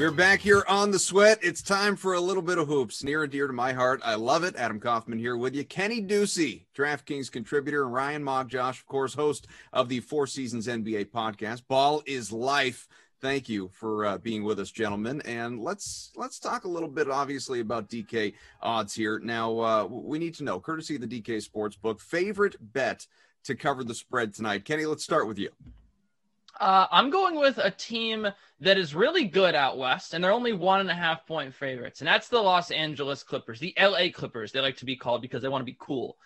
We're back here on the sweat. It's time for a little bit of hoops, near and dear to my heart. I love it. Adam Kaufman here with you. Kenny Ducey, DraftKings contributor, and Ryan Magdziarz, of course, host of the Four Seasons NBA podcast. Ball is life. Thank you for uh, being with us, gentlemen. And let's let's talk a little bit, obviously, about DK odds here. Now, uh, we need to know, courtesy of the DK Sportsbook, favorite bet to cover the spread tonight. Kenny, let's start with you. Uh, I'm going with a team that is really good out west, and they're only one and a half point favorites, and that's the Los Angeles Clippers, the LA Clippers. They like to be called because they want to be cool.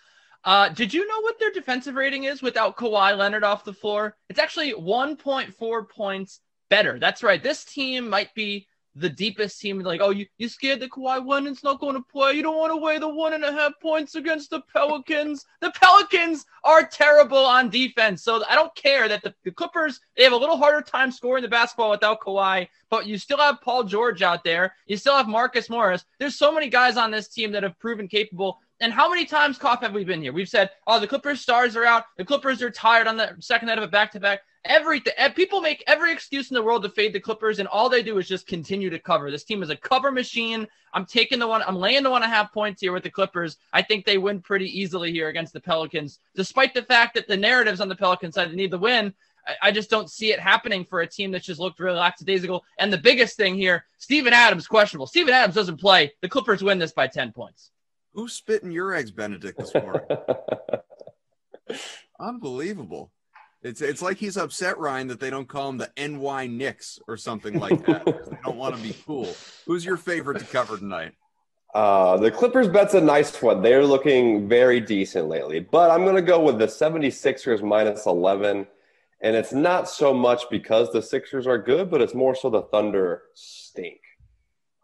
Uh, did you know what their defensive rating is without Kawhi Leonard off the floor? It's actually 1.4 points better. That's right. This team might be the deepest team. Like, oh, you, you scared that Kawhi Leonard's not going to play. You don't want to weigh the one and a half points against the Pelicans. The Pelicans are terrible on defense. So I don't care that the, the Clippers, they have a little harder time scoring the basketball without Kawhi, but you still have Paul George out there. You still have Marcus Morris. There's so many guys on this team that have proven capable. And how many times, Koff, have we been here? We've said, oh, the Clippers stars are out. The Clippers are tired on the second night of a back to back. Everything. Eh, people make every excuse in the world to fade the Clippers, and all they do is just continue to cover. This team is a cover machine. I'm taking the one. I'm laying the one and a half points here with the Clippers. I think they win pretty easily here against the Pelicans, despite the fact that the narratives on the Pelicans side need the win. I, just don't see it happening for a team that just looked really lackadaisical. And the biggest thing here, Steven Adams questionable. Steven Adams doesn't play. The Clippers win this by ten points. Who's spitting your eggs, Benedict, this morning? Unbelievable. It's it's like he's upset, Ryan, that they don't call him the NY Knicks or something like that. they don't want to be cool. Who's your favorite to cover tonight? Uh, the Clippers bet's a nice one. They're looking very decent lately, but I'm going to go with the 76ers minus 11. And it's not so much because the Sixers are good, but it's more so the Thunder stink.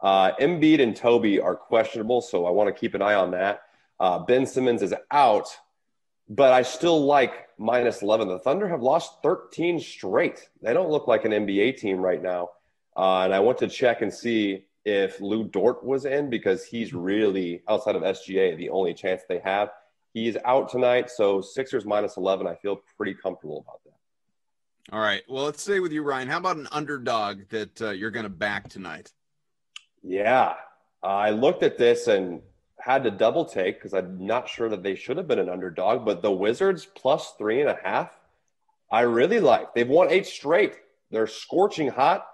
Uh, Embiid and Toby are questionable, so I want to keep an eye on that. Uh, ben Simmons is out but I still like minus 11. The Thunder have lost 13 straight. They don't look like an NBA team right now. Uh, and I went to check and see if Lu Dort was in because he's really, outside of SGA, the only chance they have. He's out tonight. So Sixers minus 11. I feel pretty comfortable about that. All right. Well, let's stay with you, Ryan. How about an underdog that uh, you're going to back tonight? Yeah. I looked at this and had to double take because I'm not sure that they should have been an underdog, but the Wizards plus three and a half, I really like. They've won eight straight. They're scorching hot.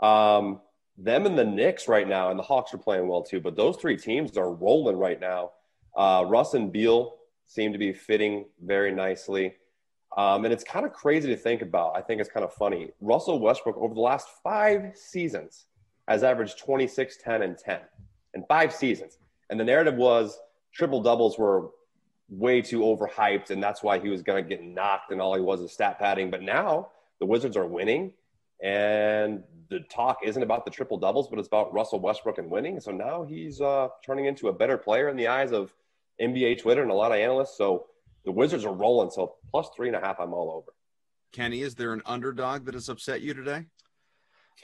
Um, them and the Knicks right now, and the Hawks are playing well too, but those three teams are rolling right now. Uh, Russ and Beal seem to be fitting very nicely. Um, and it's kind of crazy to think about. I think it's kind of funny. Russell Westbrook, over the last five seasons, has averaged 26, 10, and 10 in five seasons. And the narrative was triple doubles were way too overhyped, and that's why he was going to get knocked, and all he was is stat padding. But now the Wizards are winning, and the talk isn't about the triple doubles, but it's about Russell Westbrook and winning. So now he's uh, turning into a better player in the eyes of NBA Twitter and a lot of analysts. So the Wizards are rolling. So plus three and a half, I'm all over. Kenny, is there an underdog that has upset you today?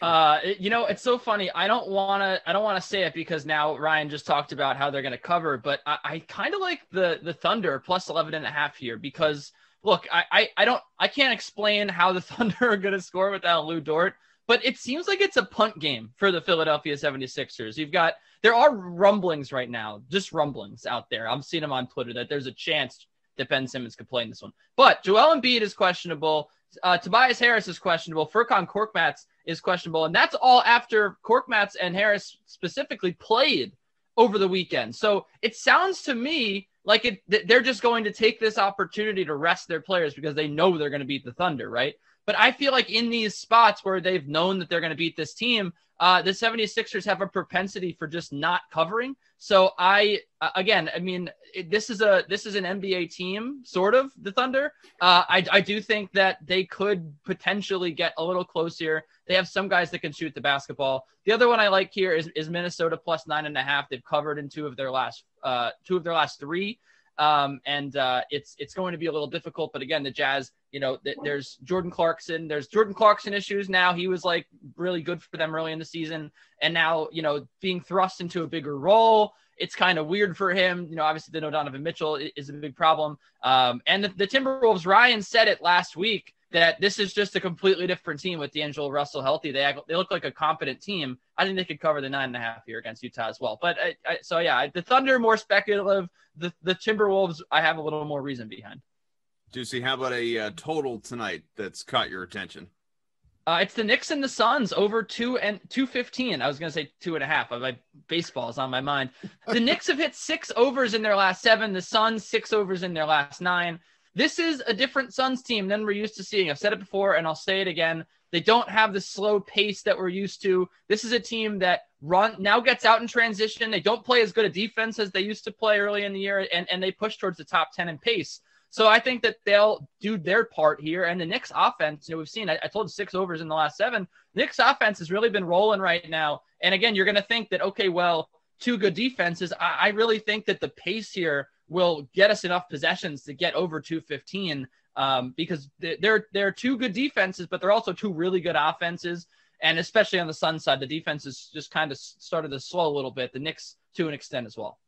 Uh, you know, it's so funny. I don't want to. I don't want to say it because now Ryan just talked about how they're going to cover, but I, I kind of like the the Thunder plus 11 and a half here because look, I, I, I don't, I can't explain how the Thunder are going to score without Lu Dort, but it seems like it's a punt game for the Philadelphia 76ers. You've got, there are rumblings right now, just rumblings out there. I'm seeing them on Twitter that there's a chance that Ben Simmons could play in this one. But Joel Embiid is questionable. Uh, Tobias Harris is questionable. Furkan Korkmaz is questionable. And that's all after Korkmaz and Harris specifically played over the weekend. So it sounds to me like it, they're just going to take this opportunity to rest their players because they know they're going to beat the Thunder, right? But I feel like in these spots where they've known that they're going to beat this team, uh, the 76ers have a propensity for just not covering. So I, uh, again, I mean, this is a this is an NBA team, sort of the Thunder. Uh, I I do think that they could potentially get a little close here. They have some guys that can shoot the basketball. The other one I like here is is Minnesota plus nine and a half. They've covered in two of their last uh, two of their last three. Um, and uh, it's it's going to be a little difficult. But again, the Jazz, you know, th- there's Jordan Clarkson. There's Jordan Clarkson issues now. He was like really good for them early in the season, and now you know being thrust into a bigger role. It's kind of weird for him. You know, obviously the no Donovan Mitchell is a big problem. Um, and the, the Timberwolves, Ryan said it last week that this is just a completely different team with D'Angelo Russell healthy. They act, they look like a competent team. I think they could cover the nine and a half here against Utah as well. But I, I, so yeah, the Thunder more speculative. The the Timberwolves I have a little more reason behind. Ducey, how about a uh, total tonight that's caught your attention? Uh, it's the Knicks and the Suns over two and two fifteen. I was going to say two and a half. My baseball is on my mind. The Knicks have hit six overs in their last seven. The Suns six overs in their last nine. This is a different Suns team than we're used to seeing. I've said it before, and I'll say it again. They don't have the slow pace that we're used to. This is a team that run now gets out in transition. They don't play as good a defense as they used to play early in the year, and, and they push towards the top ten in pace. So I think that they'll do their part here. And the Knicks offense, you know, we've seen, I, I told six overs in the last seven. Knicks offense has really been rolling right now. And again, you're going to think that, okay, well, two good defenses. I, I, really think that the pace here will get us enough possessions to get over 215 um, because they're, they're two good defenses, but they're also two really good offenses. And especially on the Sun side, the defense has just kind of started to slow a little bit. The Knicks to an extent as well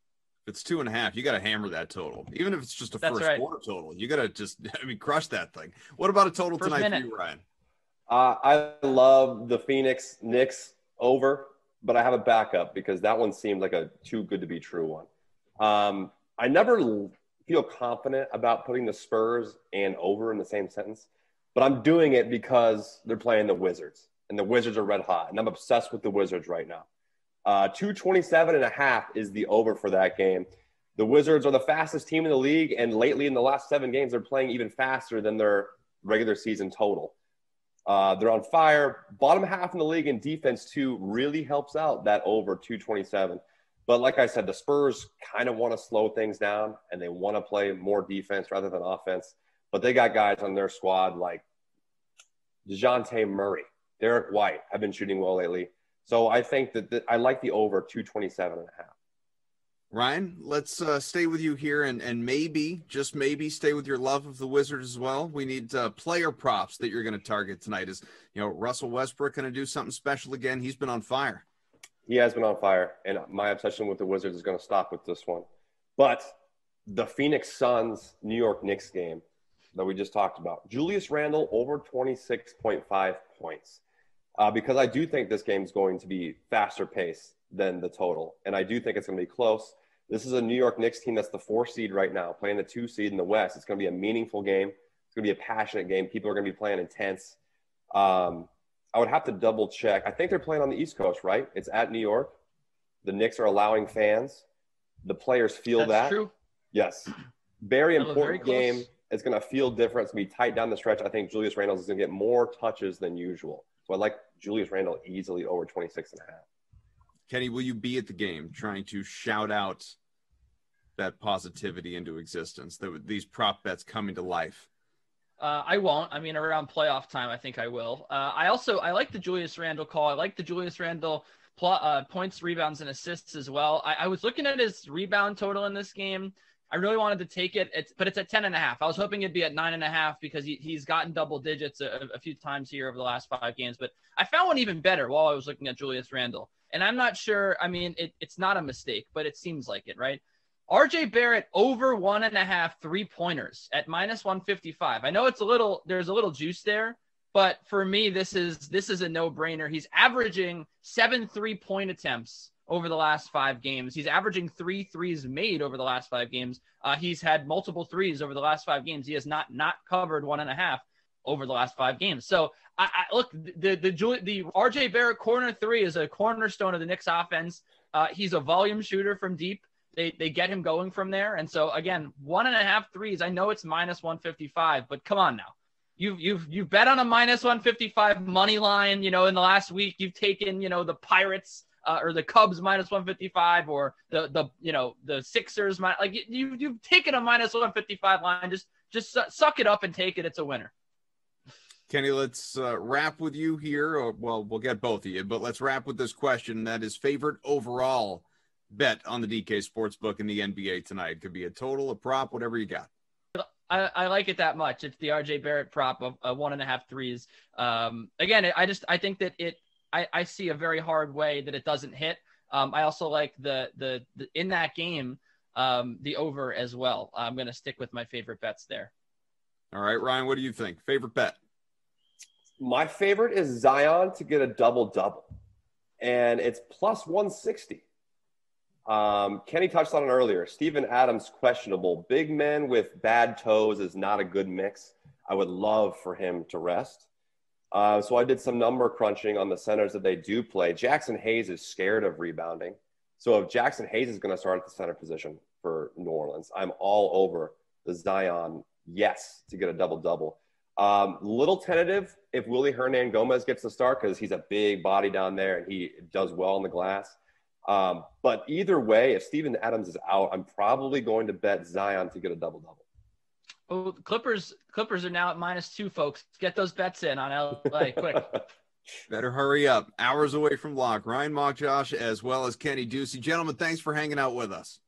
it's two and a half, you got to hammer that total. Even if it's just a That's first right. quarter total, you got to just, I mean, crush that thing. What about a total First tonight minute. for you, Ryan? Uh, I love the Phoenix Knicks over, but I have a backup because that one seemed like a too good to be true one. Um, I never feel confident about putting the Spurs and over in the same sentence, but I'm doing it because they're playing the Wizards, and the Wizards are red hot, and I'm obsessed with the Wizards right now. Uh, 227 and a half is the over for that game. The Wizards are the fastest team in the league, and lately in the last seven games, they're playing even faster than their regular season total. Uh, they're on fire. Bottom half in the league in defense, too, really helps out that over 227. But like I said, the Spurs kind of want to slow things down and they want to play more defense rather than offense. But they got guys on their squad like Dejounte Murray, Derrick White have been shooting well lately. So I think that the, I like the over 227 and a half. Ryan, let's uh, stay with you here and, and maybe, just maybe, stay with your love of the Wizards as well. We need uh, player props that you're going to target tonight. Is, you know, Russell Westbrook going to do something special again? He's been on fire. He has been on fire, and my obsession with the Wizards is going to stop with this one. But the Phoenix Suns New York Knicks game that we just talked about, Julius Randle over 26.5 points. Uh, because I do think this game is going to be faster pace than the total. And I do think it's going to be close. This is a New York Knicks team that's the four seed right now, playing the two seed in the West. It's going to be a meaningful game. It's going to be a passionate game. People are going to be playing intense. Um, I would have to double check. I think they're playing on the East Coast, right? It's at New York. The Knicks are allowing fans. The players feel That's that. true. Yes. Very look very important game. It's going to feel different. It's going to be tight down the stretch. I think Julius Randle is going to get more touches than usual. So I like Julius Randle easily over 26 and a half. Kenny, will you be at the game trying to shout out that positivity into existence, that these prop bets coming to life? Uh, I won't. I mean, around playoff time, I think I will. Uh, I also I like the Julius Randle call. I like the Julius Randle pl- uh, points, rebounds, and assists as well. I, I was looking at his rebound total in this game. I really wanted to take it, it's, but it's at 10 and a half. I was hoping it'd be at nine and a half because he, he's gotten double digits a, a few times here over the last five games. But I found one even better while I was looking at Julius Randle. And I'm not sure. I mean, it, it's not a mistake, but it seems like it, right? RJ Barrett over one and a half three pointers at minus 155. I know it's a little, there's a little juice there, but for me, this is, this is a no brainer. He's averaging seven three point attempts over the last five games. He's averaging three threes made over the last five games. Uh, he's had multiple threes over the last five games. He has not, not covered one and a half over the last five games. So I, I look the the Jul- the RJ Barrett corner three is a cornerstone of the Knicks offense. Uh, he's a volume shooter from deep. They they get him going from there. And so again, one and a half threes. I know it's minus 155, but come on now. You've you've you've bet on a minus 155 money line. You know, in the last week, you've taken you know the Pirates. Uh, or the Cubs minus 155, or the the you know the Sixers mi- like you you've taken a minus 155 line. Just just suck it up and take it. It's a winner. Kenny, let's uh, wrap with you here. Or, well, we'll get both of you, but let's wrap with this question. That is favorite overall bet on the DK Sportsbook in the NBA tonight. Could be a total, a prop, whatever you got. I, I like it that much. It's the RJ Barrett prop of uh, one and a half threes. Um, again, I just I think that it I, I see a very hard way that it doesn't hit. Um, I also like the, the the in that game um, the over as well. I'm going to stick with my favorite bets there. All right, Ryan, what do you think? Favorite bet? My favorite is Zion to get a double double, and it's plus 160. Um, Kenny touched on it earlier. Steven Adams questionable. Big men with bad toes is not a good mix. I would love for him to rest. Uh, so I did some number crunching on the centers that they do play. Jaxson Hayes is scared of rebounding. So if Jaxson Hayes is going to start at the center position for New Orleans, I'm all over the Zion yes to get a double double. Um, little tentative if Willy Hernangomez gets the start because he's a big body down there and he does well on the glass. Um, but either way, if Steven Adams is out, I'm probably going to bet Zion to get a double double. Oh, Clippers! Clippers are now at minus two, folks. Get those bets in on LA quick. Better hurry up. Hours away from lock. Ryan Magdziarz, as well as Kenny Ducey. Gentlemen, thanks for hanging out with us.